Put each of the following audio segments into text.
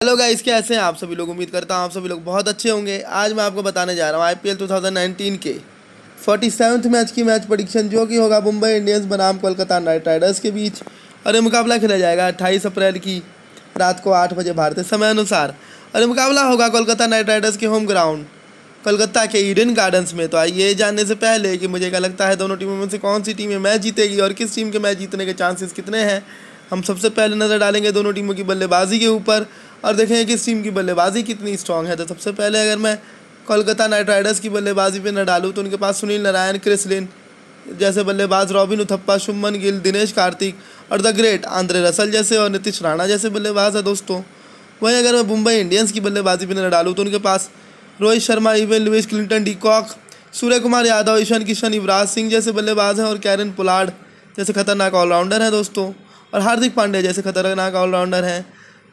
Hello guys कैसे हैं आप सभी लोग? उम्मीद करता हूँ आप सभी लोग बहुत अच्छे होंगे। आज मैं आपको बताने जा रहा हूँ आईपीएल 2019 के फोर्टी सेवन्थ मैच की। मैच प्रडिक्शन जो कि होगा मुंबई इंडियंस बनाम कोलकाता नाइट राइडर्स के बीच। और ये मुकाबला खेला जाएगा अट्ठाईस अप्रैल की रात को आठ बजे भारतीय समय अनुसार। और ये मुकाबला होगा कोलकाता नाइट राइडर्स के होम ग्राउंड कोलकाता के ईडन गार्डन्स में। तो आइए जानने से पहले कि मुझे क्या लगता है दोनों टीमों में से कौन सी टीमें मैच जीतेगी और किस टीम के मैच जीतने के चांसेस कितने हैं। हम सबसे पहले नज़र डालेंगे दोनों टीमों की बल्लेबाजी के ऊपर। और देखेंगे कि इस टीम की बल्लेबाजी कितनी स्ट्रांग है। तो सबसे पहले अगर मैं कोलकाता नाइट राइडर्स की बल्लेबाजी पे न डालूँ तो उनके पास सुनील नारायण क्रिसलिन जैसे बल्लेबाज, रॉबिन उथप्पा, शुभमन गिल, दिनेश कार्तिक और द ग्रेट आंद्रे रसल जैसे और नीतीश राणा जैसे बल्लेबाज है दोस्तों। वहीं अगर मैं मुंबई इंडियंस की बल्लेबाजी पर न डालूँ तो उनके पास Rohit Sharma, Evin Lewis Quinton de Kock Surya Kumar Yadav, Ishan Kishan, Yuvraj Singh जैसे बल्लेबाज हैं और कैरन पुलाड जैसे खतरनाक ऑलराउंडर हैं दोस्तों। और हार्दिक पांड्या जैसे खतरनाक ऑलराउंडर हैं।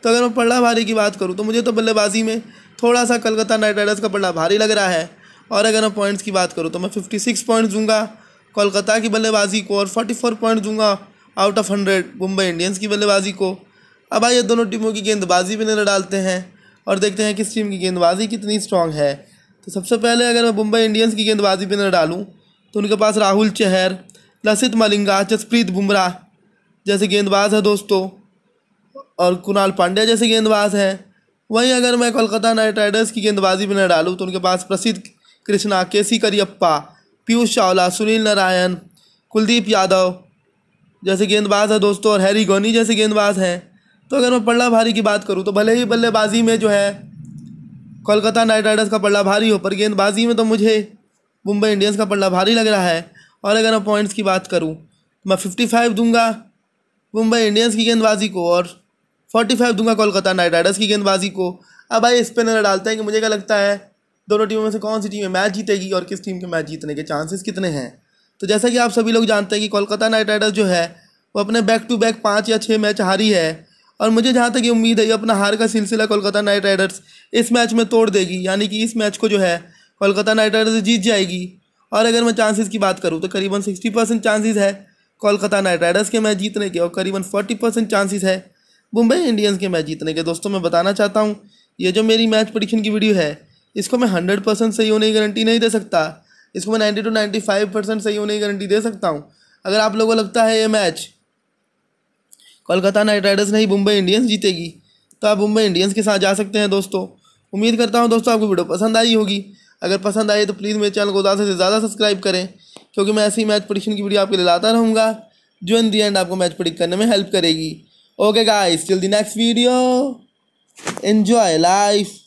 तो अगर मैं पल्ला भारी की बात करूँ तो मुझे तो बल्लेबाजी में थोड़ा सा कलकत्ता नाइट राइडर्स का पल्ला भारी लग रहा है। और अगर मैं पॉइंट्स की बात करूँ तो मैं फिफ्टी सिक्स पॉइंट्स दूँगा, कोलकाता की बल्लेबाजी को, और फोर्टी फोर पॉइंट दूँगा out of hundred Mumbai Indians की बल्लेबाजी को। अब आइए, दोनों टीमों की गेंदबाजी भी नज़र डालते हैं और देखते हैं किस टीम की गेंदबाजी कितनी स्ट्रांग है। तो सबसे पहले अगर मैं मुंबई इंडियंस की गेंदबाजी पर नज़र डालूँ तो उनके पास राहुल चहर, लसित मलिंगा, जसप्रीत बुमराह जैसे गेंदबाज है दोस्तों। और कुणाल पांड्या जैसे गेंदबाज हैं। वहीं अगर मैं कोलकाता नाइट राइडर्स की गेंदबाजी में न डालूँ तो उनके पास प्रसिद्ध कृष्णा के सी करियप्पा, पीयूष चावला, सुनील नारायण, कुलदीप यादव जैसे गेंदबाज है दोस्तों, और हैरी गोनी जैसे गेंदबाज हैं। तो अगर मैं पल्ला भारी की बात करूँ तो भले ही बल्लेबाजी में जो है, कोलकाता नाइट राइडर्स का पल्ला भारी हो, पर गेंदबाजी में तो मुझे मुंबई इंडियंस का पल्ला भारी लग रहा है। और अगर मैं पॉइंट्स की बात करूँ मैं फिफ्टी फाइव दूँगा मुंबई इंडियंस की गेंदबाजी को, और फोर्टी फाइव दूँगा कोलकाता नाइट राइडर्स की गेंदबाजी को। अब भाई इस पर नज़र डालते हैं कि मुझे क्या लगता है, दोनों टीमों में से कौन सी टीमें मैच जीतेगी और किस टीम के मैच जीतने के चांसेस कितने हैं। तो जैसा कि आप सभी लोग जानते हैं कि कोलकाता नाइट राइडर्स जो है, वो अपने बैक टू बैक पाँच या छः मैच हारी है। और मुझे जहाँ तक ये उम्मीद है, ये अपना हार का सिलसिला कोलकाता नाइट राइडर्स इस मैच में तोड़ देगी। यानी कि इस मैच को जो है, कोलकाता नाइट राइडर्स जीत जाएगी। और अगर मैं चांसेस की बात करूँ तो करीबन सिक्सटी परसेंट चांसेस है कोलकाता नाइट राइडर्स के मैच जीतने के और करीबन फोर्टी परसेंट चांसेस है मुंबई इंडियंस के मैच जीतने के। दोस्तों, मैं बताना चाहता हूँ, ये जो मेरी मैच प्रडिक्शन की वीडियो है, इसको मैं हंड्रेड परसेंट सही होने की गारंटी नहीं दे सकता। इसको मैं ninety two ninety five percent सही होने की गारंटी दे सकता हूँ। अगर आप लोगों को लगता है ये मैच कोलकाता नाइट राइडर्स नहीं, मुंबई इंडियंस जीतेगी तो आप मुंबई इंडियंस के साथ जा सकते हैं दोस्तों। उम्मीद करता हूँ दोस्तों, आपको वीडियो पसंद आई होगी। अगर पसंद आई तो प्लीज़ मेरे चैनल को ज़्यादा से ज़्यादा सब्सक्राइब करें, क्योंकि मैं ऐसी मैच प्रडिक्शन की वीडियो आपके लिए लाता रहूँगा, जो इन दी एंड आपको मैच प्रिडिक्ट करने में हेल्प करेगी। Okay guys till the next video. Enjoy life